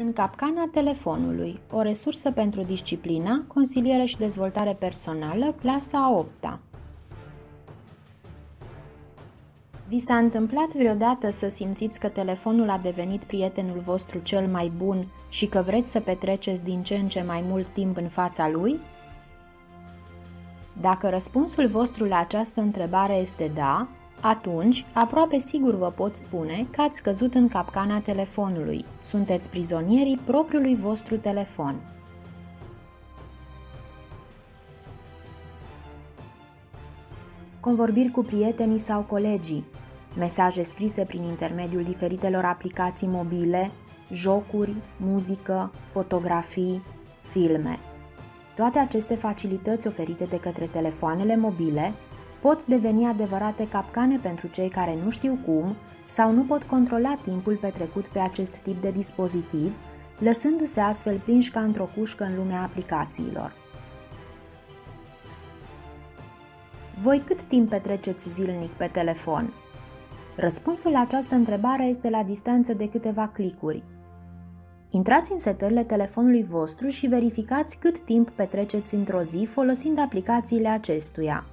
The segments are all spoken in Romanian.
În capcana telefonului, o resursă pentru disciplina, consiliere și dezvoltare personală, clasa a 8 -a. Vi s-a întâmplat vreodată să simțiți că telefonul a devenit prietenul vostru cel mai bun și că vreți să petreceți din ce în ce mai mult timp în fața lui? Dacă răspunsul vostru la această întrebare este da, atunci, aproape sigur vă pot spune că ați căzut în capcana telefonului. Sunteți prizonierii propriului vostru telefon. Convorbiri cu prietenii sau colegii, mesaje scrise prin intermediul diferitelor aplicații mobile, jocuri, muzică, fotografii, filme. Toate aceste facilități oferite de către telefoanele mobile pot deveni adevărate capcane pentru cei care nu știu cum sau nu pot controla timpul petrecut pe acest tip de dispozitiv, lăsându-se astfel prinși ca într-o cușcă în lumea aplicațiilor. Voi cât timp petreceți zilnic pe telefon? Răspunsul la această întrebare este la distanță de câteva clicuri. Intrați în setările telefonului vostru și verificați cât timp petreceți într-o zi folosind aplicațiile acestuia.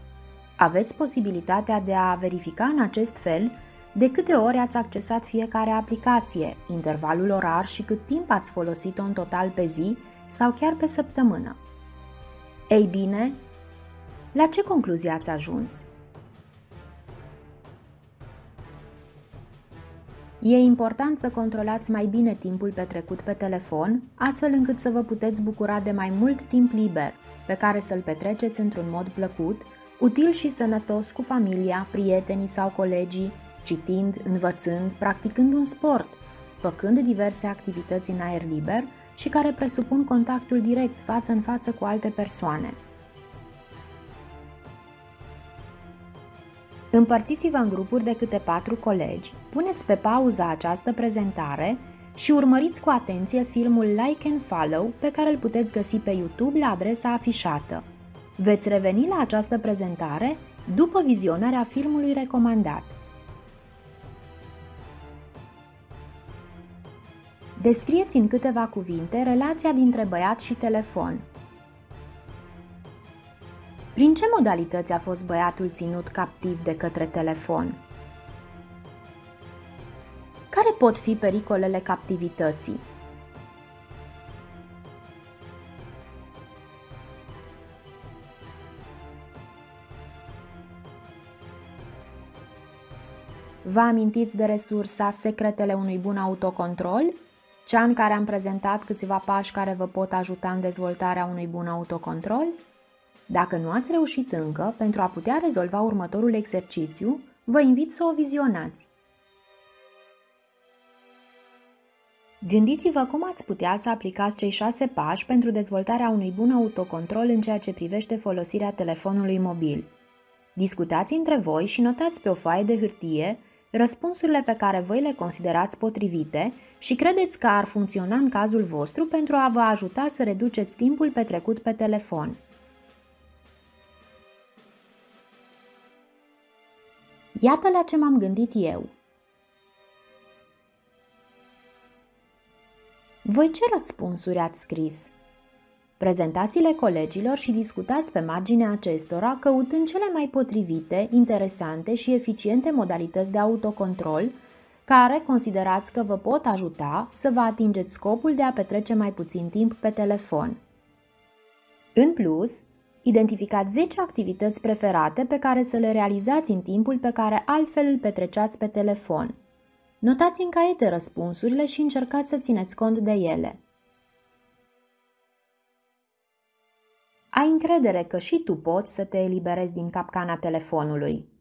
Aveți posibilitatea de a verifica în acest fel de câte ori ați accesat fiecare aplicație, intervalul orar și cât timp ați folosit-o în total pe zi sau chiar pe săptămână. Ei bine, la ce concluzie ați ajuns? E important să controlați mai bine timpul petrecut pe telefon, astfel încât să vă puteți bucura de mai mult timp liber, pe care să-l petreceți într-un mod plăcut, util și sănătos cu familia, prietenii sau colegii, citind, învățând, practicând un sport, făcând diverse activități în aer liber și care presupun contactul direct față în față cu alte persoane. Împărțiți-vă în grupuri de câte patru colegi, puneți pe pauză această prezentare și urmăriți cu atenție filmul Like and Follow pe care îl puteți găsi pe YouTube la adresa afișată. Veți reveni la această prezentare după vizionarea filmului recomandat. Descrieți în câteva cuvinte relația dintre băiat și telefon. Prin ce modalități a fost băiatul ținut captiv de către telefon? Care pot fi pericolele captivității? Vă amintiți de resursa Secretele unui bun autocontrol? Cea în care am prezentat câțiva pași care vă pot ajuta în dezvoltarea unui bun autocontrol? Dacă nu ați reușit încă, pentru a putea rezolva următorul exercițiu, vă invit să o vizionați. Gândiți-vă cum ați putea să aplicați cei șase pași pentru dezvoltarea unui bun autocontrol în ceea ce privește folosirea telefonului mobil. Discutați între voi și notați pe o foaie de hârtie răspunsurile pe care voi le considerați potrivite și credeți că ar funcționa în cazul vostru pentru a vă ajuta să reduceți timpul petrecut pe telefon. Iată la ce m-am gândit eu. Voi ce răspunsuri ați scris? Prezentați-le colegilor și discutați pe marginea acestora, căutând cele mai potrivite, interesante și eficiente modalități de autocontrol, care considerați că vă pot ajuta să vă atingeți scopul de a petrece mai puțin timp pe telefon. În plus, identificați 10 activități preferate pe care să le realizați în timpul pe care altfel îl petreceați pe telefon. Notați în caiete răspunsurile și încercați să țineți cont de ele. Ai încredere că și tu poți să te eliberezi din capcana telefonului.